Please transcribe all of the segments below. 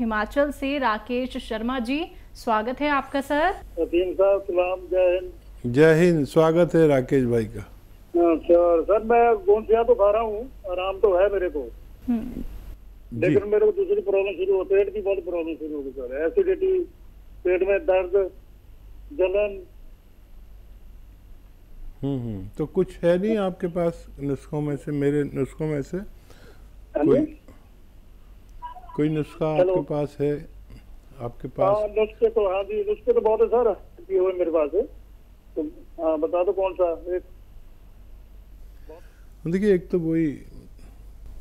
हिमाचल से राकेश शर्मा जी स्वागत है आपका सर। असीम साहब सलाम जय हिंद। जय हिंद स्वागत है राकेश भाई का। हाँ, सर सर मैं गोंसिया तो खा रहा हूँ आराम तो है मेरे को। हम्म, लेकिन मेरे को दूसरी प्रॉब्लम शुरू हो पेट की बहुत प्रॉब्लम शुरू हो गई सर। एसिडिटी पेट में दर्द जलन। हम्म हम्म। तो कुछ है नहीं आपके पास नुस्खों में से मेरे नुस्खों में से? हाँ कोई? कोई नुस्खा आपके पास है? आपके हाँ पास नुस्खे तो हाँ जी नुस्खे तो बहुत है सर। दिए हुए मेरे पास है। तो हाँ बता दो कौन सा एक देखिए एक तो वही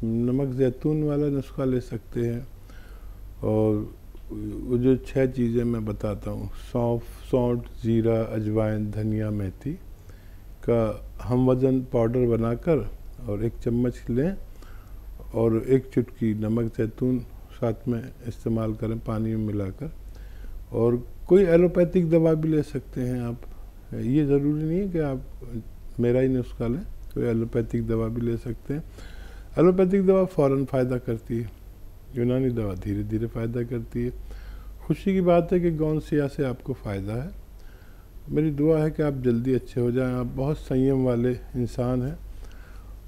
नमक जैतून वाला नुस्खा ले सकते हैं। और वो जो छह चीज़ें मैं बताता हूँ सौंफ सौंठ जीरा अजवाइन धनिया मेथी का हम वज़न पाउडर बनाकर और एक चम्मच लें और एक चुटकी नमक जैतून साथ में इस्तेमाल करें, पानी में मिलाकर। और कोई एलोपैथिक दवा भी ले सकते हैं आप। ये ज़रूरी नहीं है कि आप, मेरा ही नुस्खा लें, कोई एलोपैथिक दवा भी ले सकते हैं। एलोपैथिक दवा फ़ौर फ़ायदा करती है। यूनानी दवा धीरे धीरे फ़ायदा करती है। खुशी की बात है कि गौन सिया से आपको फ़ायदा है। मेरी दुआ है कि आप जल्दी अच्छे हो जाएँ। आप बहुत संयम वाले इंसान हैं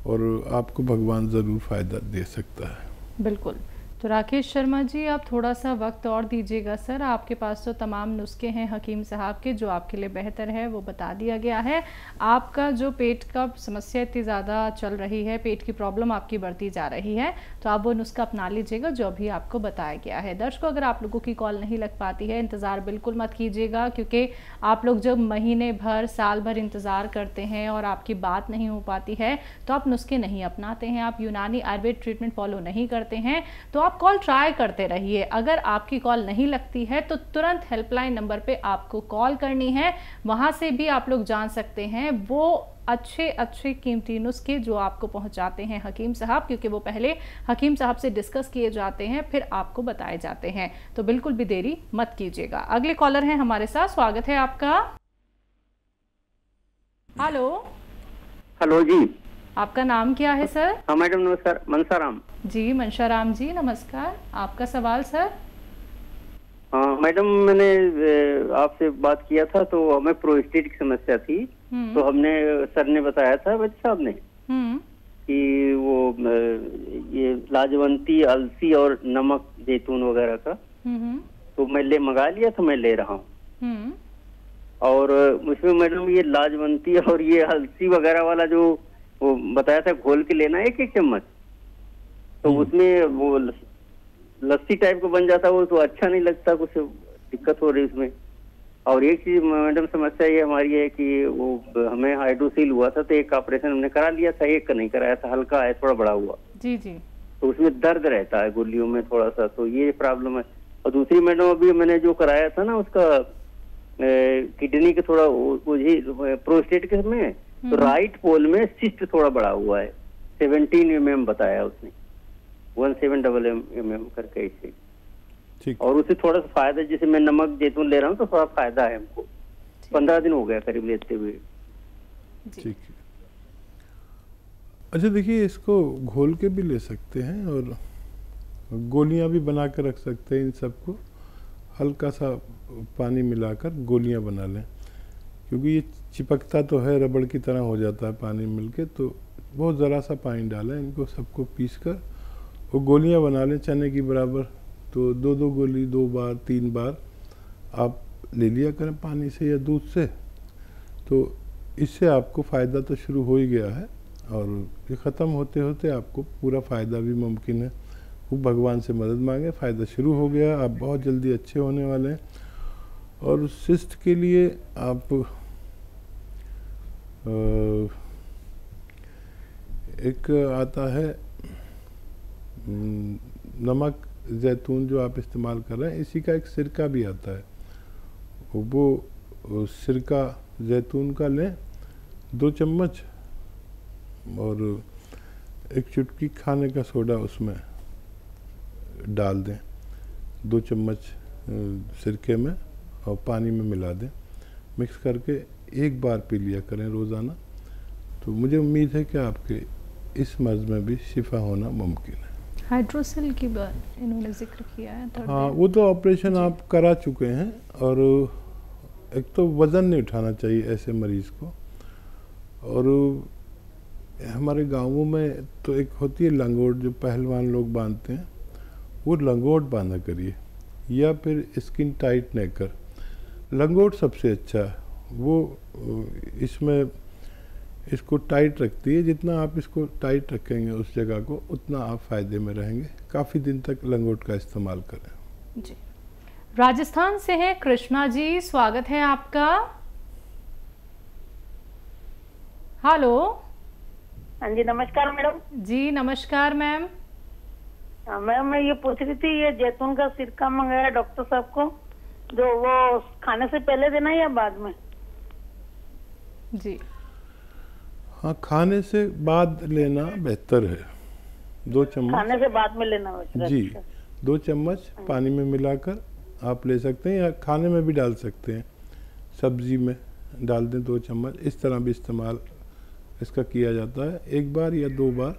और आपको भगवान ज़रूर फ़ायदा दे सकता है। बिल्कुल। तो राकेश शर्मा जी, आप थोड़ा सा वक्त और दीजिएगा, सर। आपके पास तो तमाम नुस्खे हैं हकीम साहब के, जो आपके लिए बेहतर है, वो बता दिया गया है। आपका जो पेट का समस्या इतनी ज़्यादा चल रही है, पेट की प्रॉब्लम आपकी बढ़ती जा रही है तो आप वो नुस्खा अपना लीजिएगा, जो अभी आपको बताया गया है। दर्शकों, अगर आप लोगों की कॉल नहीं लग पाती है, इंतज़ार बिल्कुल मत कीजिएगा, क्योंकि आप लोग जब महीने भर, साल भर इंतज़ार करते हैं और आपकी बात नहीं हो पाती है तो आप नुस्खे नहीं अपनाते हैं। आप यूनानी आयुर्वेद ट्रीटमेंट फॉलो नहीं करते हैं तो आप कॉल ट्राई करते रहिए। अगर आपकी कॉल नहीं लगती है तो तुरंत हेल्पलाइन नंबर पे आपको कॉल करनी है। वहाँ से भी आप लोग जान सकते हैं वो अच्छे अच्छे कीमती नुस्खे जो आपको पहुंचाते हैं हकीम साहब, क्योंकि वो पहले हकीम साहब से डिस्कस किए जाते हैं, फिर आपको बताए जाते हैं। तो बिल्कुल भी देरी मत कीजिएगा। अगले कॉलर हैं हमारे साथ। स्वागत है आपका। हेलो हेलो जी। आपका नाम क्या है सर? हाँ मैडम नमस्कार। मनसाराम जी मनसाराम जी नमस्कार। आपका सवाल सर? हाँ मैडम मैंने आपसे बात किया था तो हमें प्रोस्टेट की समस्या थी। हम्म। तो हमने सर ने बताया था बच्चे साहब ने हम्म। कि वो ये लाजवंती अलसी और नमक जैतून वगैरह का। हम्म तो मैं ले मंगा लिया तो मैं ले रहा हूँ। और उसमें मैडम ये लाजवंती और ये अलसी वगैरह वाला जो वो बताया था घोल के लेना एक एक चम्मच? तो उसमें वो लस्सी टाइप का बन जाता वो तो अच्छा नहीं लगता कुछ दिक्कत हो रही उसमें। और एक चीज़ मैडम समस्या ये हमारी है कि वो हमें हाइड्रोसील हुआ था तो एक ऑपरेशन हमने करा लिया था एक का नहीं कराया था हल्का है थोड़ा बड़ा हुआ। जी जी। तो उसमें दर्द रहता है गोलियों में थोड़ा सा तो ये प्रॉब्लम है। और दूसरी मैडम अभी मैंने जो कराया था ना उसका किडनी के थोड़ा वो- ही प्रोस्टेट के में तो राइट पोल में सिस्ट थोड़ा बड़ा हुआ है। सेवनटीन एम एम बताया उसने। One seven double M M M करके इसे। और उसे थोड़ा सा फ़ायदा जैसे मैं नमक जैतून ले रहा हूँ तो थोड़ा फ़ायदा है हमको। पंद्रह दिन हो गया करीब लेते हुए। ठीक। है अच्छा देखिए इसको घोल के भी ले सकते हैं और गोलियाँ भी बना के रख सकते हैं इन सबको। हल्का सा पानी मिलाकर गोलियाँ बना लें। क्योंकि ये चिपकता तो है, रबड़ की तरह हो जाता है पानी मिलके तो बहुत ज़रा सा पानी डालें, इनको सबको पीस कर वो गोलियाँ बना लें चने की बराबर। तो दो दो गोली, दो बार, तीन बार आप ले लिया करें पानी से या दूध से। तो इससे आपको फ़ायदा तो शुरू हो ही गया है, और ये ख़त्म होते होते आपको पूरा फ़ायदा भी मुमकिन है। खूब भगवान से मदद मांगे, फ़ायदा शुरू हो गया, आप बहुत जल्दी अच्छे होने वाले हैं। और सिस्ट के लिए आप एक आता है नमक, जैतून जो आप इस्तेमाल कर रहे हैं, इसी का एक सिरका भी आता है। वो सिरका, जैतून का लें, दो चम्मच, और एक चुटकी खाने का सोडा उसमें डाल दें, दो चम्मच सिरके में, और पानी में मिला दें। मिक्स करके एक बार पी लिया करें रोज़ाना तो मुझे उम्मीद है कि आपके इस मर्ज़ में भी शिफा होना मुमकिन है। हाइड्रोसिल की बात इन्होंने ज़िक्र किया है हाँ वो तो ऑपरेशन आप करा चुके हैं और एक तो वज़न नहीं उठाना चाहिए ऐसे मरीज़ को और हमारे गाँवों में तो एक होती है लंगोट जो पहलवान लोग बांधते हैं वो लंगोट बांधा करिए या फिर स्किन टाइट नेकर लंगोट सबसे अच्छा है वो इसमें इसको टाइट रखती है। जितना आप इसको टाइट रखेंगे उस जगह को उतना आप फ़ायदे में रहेंगे। काफ़ी दिन तक लंगोट का इस्तेमाल करें। जी। राजस्थान से है कृष्णा जी स्वागत है आपका। हेलो। हाँ जी नमस्कार मैडम। जी नमस्कार मैम। हाँ, मैम मैं ये पूछ रही थी ये जैतून का सिरका मंगाया डॉक्टर साहब को जो वो खाने से पहले देना है या बाद में? जी। हाँ खाने से बाद लेना बेहतर है। दो चम्मच। खाने से बाद में लेना होता है। जी। दो चम्मच पानी में मिलाकर आप ले सकते हैं या खाने में भी डाल सकते हैं। सब्ज़ी में डाल दें दो चम्मच। इस तरह भी इस्तेमाल इसका किया जाता है। एक बार या दो बार।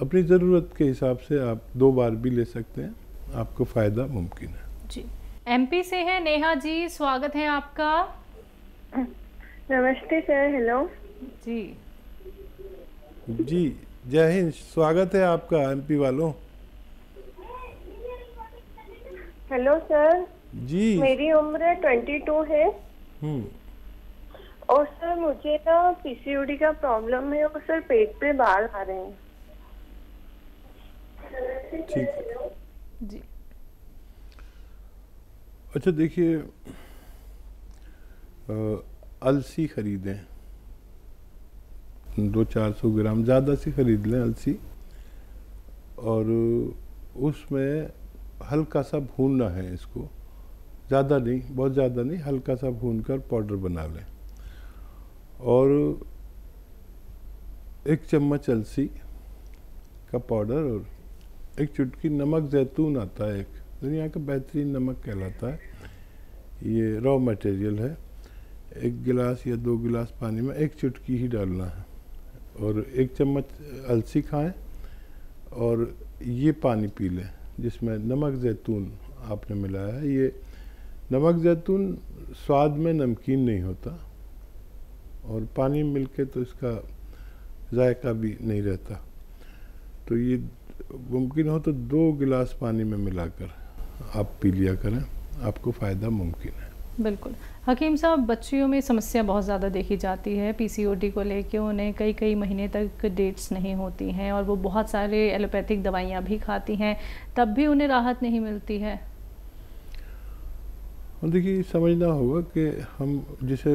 अपनी ज़रूरत के हिसाब से आप दो बार भी ले सकते हैं। आपको फ़ायदा मुमकिन है। जी। एमपी से है। नेहा जी स्वागत है आपका। नमस्ते सर हेलो जी। जी जय हिंद स्वागत है आपका एमपी वालों। Hello sir. जी। मेरी उम्र ट्वेंटी टू है। हम्म। और सर मुझे ना पीसीओडी का प्रॉब्लम है और सर पेट पे बाल आ रहे हैं। ठीक। जी। अच्छा देखिए अ, अलसी खरीदें। दो चार सौ ग्राम, ज़्यादा सी खरीद लें अलसी। और उसमें हल्का सा भूनना है इसको। ज़्यादा नहीं, बहुत ज़्यादा नहीं, हल्का सा भून कर पाउडर बना लें। और एक चम्मच अलसी का पाउडर और एक चुटकी नमक जैतून आता है एक। दुनिया का बेहतरीन नमक कहलाता है। ये रॉ मटेरियल है। एक गिलास या दो गिलास पानी में एक चुटकी ही डालना है। और एक चम्मच अलसी खाएँ और ये पानी पी लें, जिसमें नमक, जैतून आपने मिलाया है। ये नमक, जैतून स्वाद में नमकीन नहीं होता और पानी मिलके तो इसका जायका भी नहीं रहता। तो ये मुमकिन हो तो दो गिलास पानी में मिलाकर आप पी लिया करें। आपको फ़ायदा मुमकिन है। बिल्कुल। हकीम साहब बच्चियों में समस्या बहुत ज़्यादा देखी जाती है। पीसीओडी को लेके उन्हें कई कई महीने तक डेट्स नहीं होती हैं और वो बहुत सारे एलोपैथिक दवाइयाँ भी खाती हैं। तब भी उन्हें राहत नहीं मिलती है। देखिए समझना होगा कि हम जिसे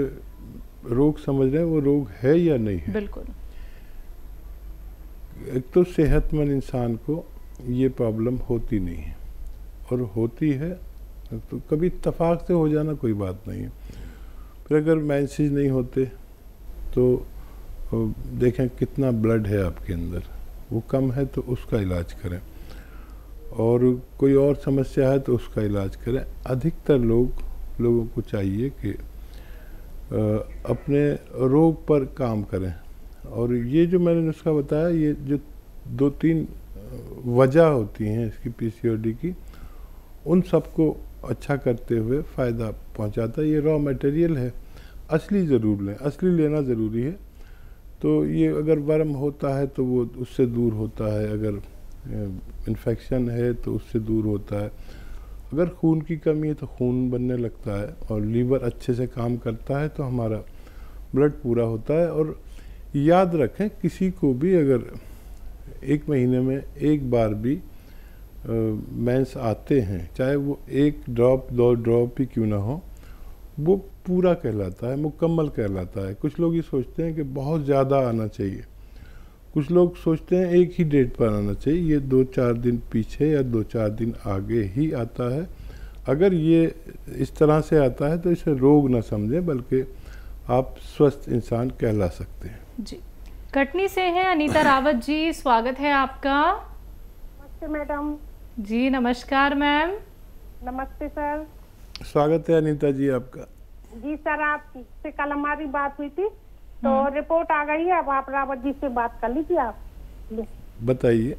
रोग समझ रहे हैं वो रोग है या नहीं है। बिल्कुल। एक तो सेहतमंद इंसान को ये प्रॉब्लम होती नहीं है। और होती है तो कभी इतफाक से हो जाना कोई बात नहीं है। फिर अगर मैंसेज नहीं होते तो देखें कितना ब्लड है आपके अंदर। वो कम है तो उसका इलाज करें। और कोई और समस्या है तो उसका इलाज करें। अधिकतर लोग, लोगों को चाहिए कि अपने रोग पर काम करें। और ये जो मैंने नुस्खा बताया, ये जो दो तीन वजह होती हैं इसकी पीसीओडी की, उन सबको अच्छा करते हुए फ़ायदा पहुंचाता है। ये रॉ मटेरियल है। असली ज़रूर लें। असली लेना ज़रूरी है। तो ये अगर वर्म होता है तो वो उससे दूर होता है। अगर इन्फेक्शन है तो उससे दूर होता है। अगर खून की कमी है तो खून बनने लगता है और लीवर अच्छे से काम करता है तो हमारा ब्लड पूरा होता है। और याद रखें, किसी को भी अगर एक महीने में एक बार भी मेंस आते हैं चाहे वो एक ड्रॉप दो ड्रॉप ही क्यों ना हो वो पूरा कहलाता है मुकम्मल कहलाता है। कुछ लोग ये सोचते हैं कि बहुत ज़्यादा आना चाहिए। कुछ लोग सोचते हैं एक ही डेट पर आना चाहिए ये दो चार दिन पीछे या दो चार दिन आगे ही आता है। अगर ये इस तरह से आता है तो इसे रोग ना समझें बल्कि आप स्वस्थ इंसान कहला सकते हैं। जी। कटनी से है अनीता रावत जी स्वागत है आपका। नमस्ते मैडम। जी नमस्कार मैम। नमस्ते सर। स्वागत है अनीता जी आपका। जी सर आपसे कल हमारी बात हुई थी। तो रिपोर्ट आ गई है अब आप रावत जी से बात कर लीजिए आप। बताइए।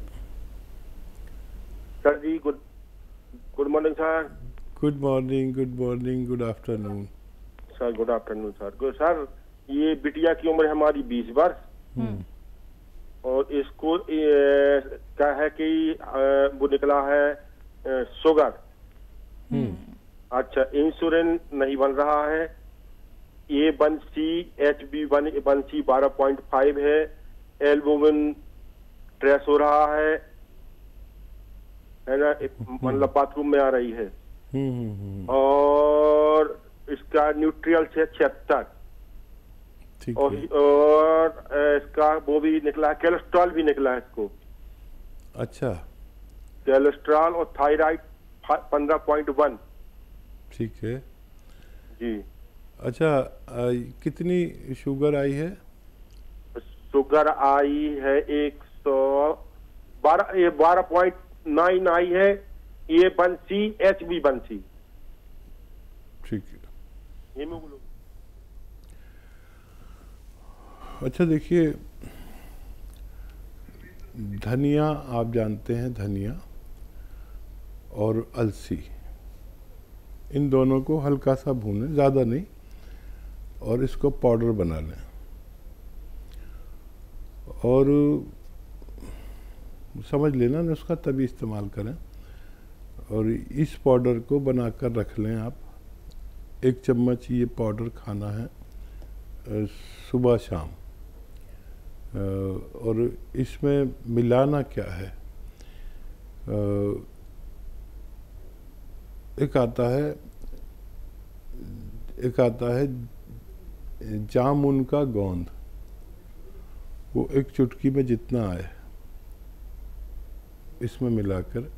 सर जी good good morning sir. Good morning good morning good afternoon. Sir good afternoon sir. Good sir ये बिटिया की उम्र है हमारी बीस वर्ष। हम्म, और इसको क्या है कि वो निकला है शुगर अच्छा इंश्योरेंस नहीं बन रहा है। A one C H B one one C बारह पॉइंट फाइव है। एल्बुमिन ट्रेस हो रहा है। है ना? मतलब बाथरूम में आ रही है। हम्म, हम्म, हम्म, और इसका न्यूट्रियल है छिहत्तर। और, और इसका वो भी निकला है कोलेस्ट्रॉल भी निकला है इसको। अच्छा। कोलेस्ट्रॉल और थायराइड पंद्रह पॉइंट वन। ठीक है। जी। अच्छा आ, कितनी शुगर आई है? शुगर आई है एक सौ बारह ये बारह पॉइंट नाइन आई है ये one C H B one C. ठीक है। हीमोग्लोबिन। अच्छा देखिए, धनिया आप जानते हैं, धनिया और अलसी, इन दोनों को हल्का सा भूनें, ज़्यादा नहीं, और इसको पाउडर बना लें। और समझ लेना ना उसका, तभी इस्तेमाल करें। और इस पाउडर को बनाकर रख लें आप। एक चम्मच ये पाउडर खाना है सुबह शाम। और इसमें मिलाना क्या है? एक आता है, एक आता है जामुन का गोंद। वो एक चुटकी में जितना आए, इसमें मिलाकर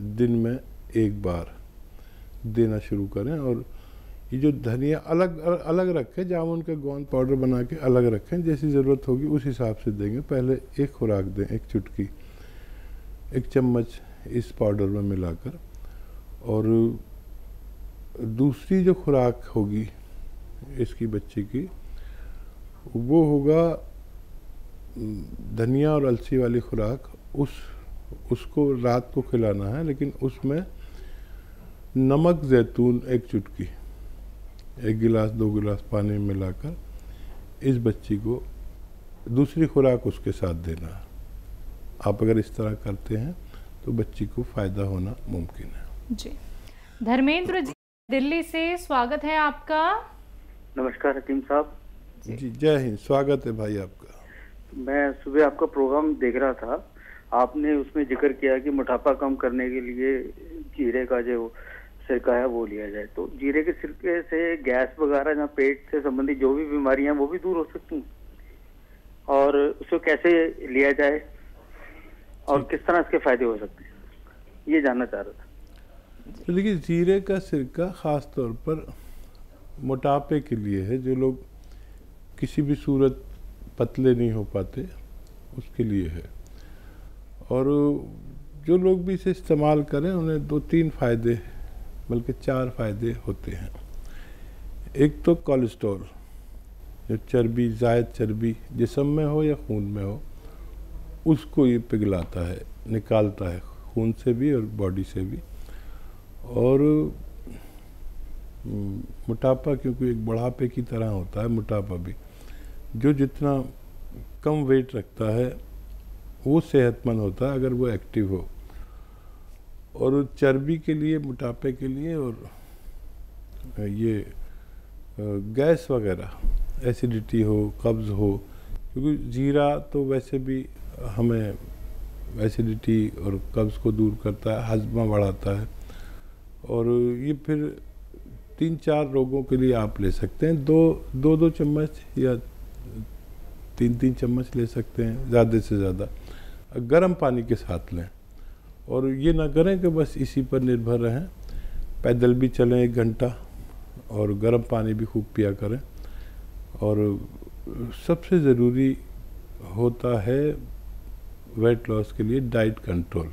दिन में एक बार देना शुरू करें और ये जो धनिया अलग अलग रखें, जामुन का गोंद पाउडर बना के अलग रखें, जैसी ज़रूरत होगी उस हिसाब से देंगे। पहले एक खुराक दें, एक चुटकी, एक चम्मच इस पाउडर में मिलाकर। और दूसरी जो खुराक होगी इसकी बच्चे की, वो होगा, धनिया और अलसी वाली खुराक। उस, उसको रात को खिलाना है, लेकिन उसमें नमक, जैतून एक चुटकी। एक गिलास दो गिलास पानी में मिलाकर इस बच्ची को दूसरी खुराक उसके साथ देना। आप अगर इस तरह करते हैं तो बच्ची को फ़ायदा होना मुमकिन है। जी। धर्मेंद्र जी दिल्ली से स्वागत है आपका। नमस्कार हकीम साहब। जी। जय हिंद। स्वागत है भाई आपका। मैं सुबह आपका प्रोग्राम देख रहा था। आपने उसमें ज़िक्र किया कि मोटापा कम करने के लिए जीरे का जो सिरका है वो लिया जाए। तो जीरे के सिरके से गैस वगैरह या पेट से संबंधित जो भी बीमारियाँ वो भी दूर हो सकती हैं। और उसको कैसे लिया जाए और किस तरह इसके फ़ायदे हो सकते हैं ये जानना चाह रहा था। तो देखिए जीरे का सिरका ख़ास तौर पर मोटापे के लिए है जो लोग किसी भी सूरत पतले नहीं हो पाते उसके लिए है। और जो लोग भी इसे इस्तेमाल करें उन्हें दो तीन फ़ायदे बल्कि चार फ़ायदे होते हैं। एक तो कोलेस्ट्रॉल, जो चर्बी, जायद चर्बी जिसम में हो या खून में हो, उसको ये पिघलाता है, निकालता है खून से भी और बॉडी से भी। और मोटापा क्योंकि एक बुढ़ापे की तरह होता है, मोटापा भी, जो जितना कम वेट रखता है, वो सेहतमंद होता है, अगर वो एक्टिव हो। और चर्बी के लिए, मोटापे के लिए और ये गैस वगैरह, एसिडिटी हो, कब्ज़ हो, क्योंकि जीरा तो वैसे भी हमें एसिडिटी और कब्ज़ को दूर करता है, हजमा बढ़ाता है। और ये फिर तीन चार रोगों के लिए आप ले सकते हैं। दो दो दो चम्मच या तीन तीन चम्मच ले सकते हैं, ज़्यादा से ज़्यादा। गर्म पानी के साथ लें। और ये ना करें कि बस इसी पर निर्भर रहें। पैदल भी चलें एक घंटा और गर्म पानी भी खूब पिया करें। और सबसे ज़रूरी होता है वेट लॉस के लिए डाइट कंट्रोल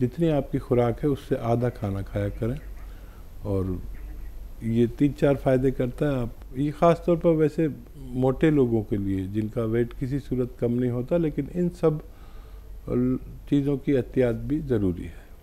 जितनी आपकी खुराक है, उससे आधा खाना खाया करें और ये तीन चार फ़ायदे करता है आप। ये ख़ास तौर पर वैसे मोटे लोगों के लिए, जिनका वेट किसी सूरत कम नहीं होता, लेकिन इन सब और चीज़ों की एहतियात भी ज़रूरी है।